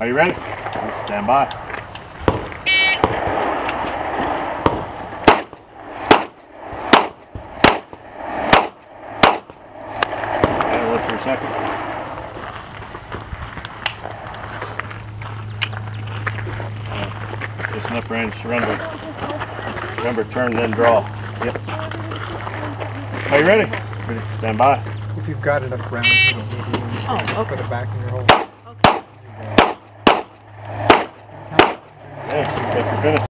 Are you ready? Stand by. Okay, hold for a second. Uh, Listen up, range, surrender. Remember, turn, then draw. Yep. Are you ready? Ready. Stand by. If you've got enough rounds, you don't need to even Oh, okay. put it back in your hole. Okay. Yeah, that's finish.